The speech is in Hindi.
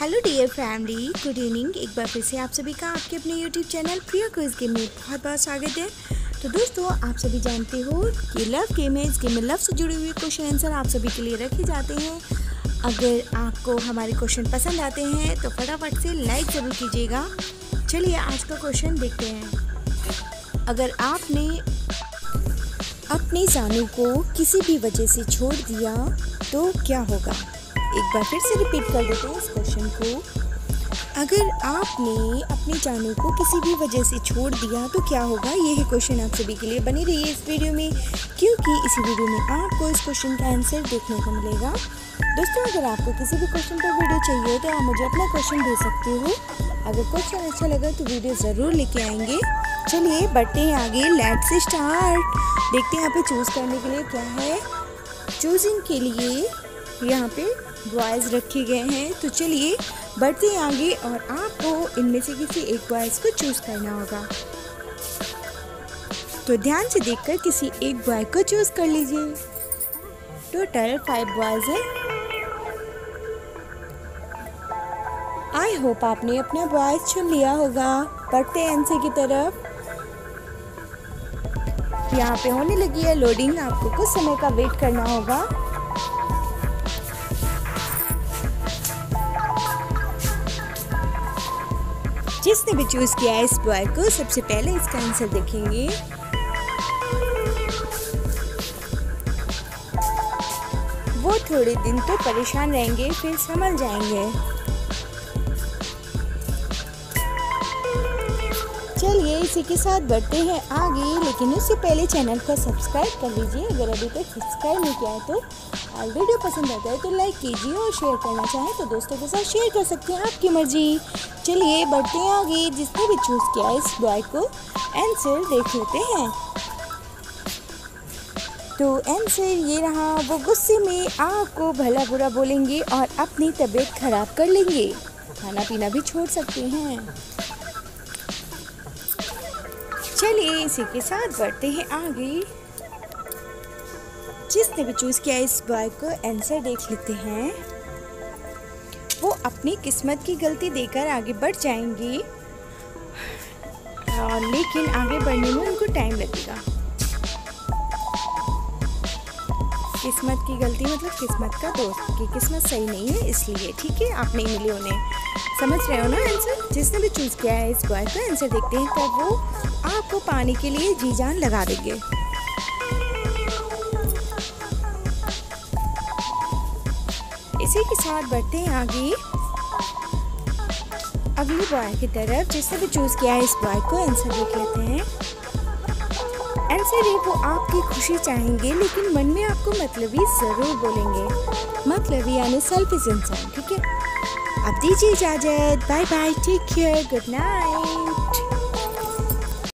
Hello dear family good evening एक बार फिर से आप सभी का आपके अपने YouTube channel Priya quiz game में बहुत बहुत स्वागत है। तो दोस्तों, आप सभी जानते हो कि लव गेम है। इस गेम में लव से जुड़े हुए क्वेश्चन आंसर आप सभी के लिए रखे जाते हैं। अगर आपको हमारे क्वेश्चन पसंद आते हैं तो फटाफट से लाइक ज़रूर कीजिएगा। चलिए आज का क्वेश्चन देखते हैं। अगर आपने अपने जानू को किसी भी वजह से छोड़ दिया तो क्या होगा? एक बार फिर से रिपीट कर देते हैं इस क्वेश्चन को। अगर आपने अपने जानू को किसी भी वजह से छोड़ दिया तो क्या होगा? ये है क्वेश्चन आप सभी के लिए बनी रही है इस वीडियो में, क्योंकि इसी वीडियो में आपको इस क्वेश्चन का आंसर देखने को मिलेगा। दोस्तों, अगर आपको किसी भी क्वेश्चन पर वीडियो चाहिए तो आप मुझे अपना क्वेश्चन भेज सकते हो। अगर क्वेश्चन अच्छा लगा तो वीडियो ज़रूर लेके आएँगे। चलिए, बढ़ते हैं आगे। से स्टार्ट देखते हैं यहाँ पे चूज़ करने के लिए क्या है। चूजिंग के लिए यहाँ पे बॉयज़ रखे गए हैं। तो चलिए, बढ़ते हैं आगे और आपको इनमें से किसी एक बॉयज़ को चूज़ करना होगा। तो ध्यान से देखकर किसी एक बॉय को चूज़ कर लीजिए। टोटल फाइव बॉयज़ है। आई होप आपने अपना बॉयज़ चुन लिया होगा। बढ़ते हैं आंसर की तरफ़। यहाँ पे होने लगी है लोडिंग आपको कुछ समय का वेट करना होगा। जिसने भी चूज़ किया है इस बॉय को? सबसे पहले इसका आंसर देखेंगे। वो थोड़े दिन तो परेशान रहेंगे, फिर संभल जाएँगे। चलिए इसी के साथ बढ़ते हैं आगे, लेकिन उससे पहले चैनल को सब्सक्राइब कर लीजिए। अगर अभी तक सब्सक्राइब नहीं किया है तो और वीडियो पसंद आता है तो लाइक कीजिए और शेयर करना चाहें तो दोस्तों के साथ शेयर कर सकते हैं आपकी मर्ज़ी। चलिए बढ़ते हैं आगे, जिसने भी चूज़ किया इस बॉय को आंसर देख लेते हैं। तो आंसर ये रहा, वो गुस्से में आपको भला बुरा बोलेंगे और अपनी तबीयत खराब कर लेंगे। खाना पीना भी छोड़ सकते हैं। चलिए इसी के साथ बढ़ते हैं आगे। जिसने भी चूज़ किया इस बॉय को आंसर देख लेते हैं। वो अपनी किस्मत की गलती देकर आगे बढ़ जाएँगी। लेकिन आगे बढ़ने में उनको टाइम लगेगा। किस्मत की गलती मतलब किस्मत का दोस्त की किस्मत सही नहीं है इसलिए, ठीक है? आप नहीं मिले उन्हें। समझ रहे हो ना आंसर जिसने भी चूज़ किया है इस बॉय का आंसर देखते हैं तब वो आपको पाने के लिए जी जान लगा देंगे। इसी के साथ बढ़ते हैं आगे। अगले बॉय की तरफ़, जिसने भी चूज़ किया है इस बॉय को आंसर देख लेते हैं। आंसर भी वो आपकी खुशी चाहेंगे, लेकिन मन में आपको मतलब ही ज़रूर बोलेंगे। मतलब यानी सेल्फिश इंसान ठीक है? अब दीजिए इजाज़त। Bye bye take care good night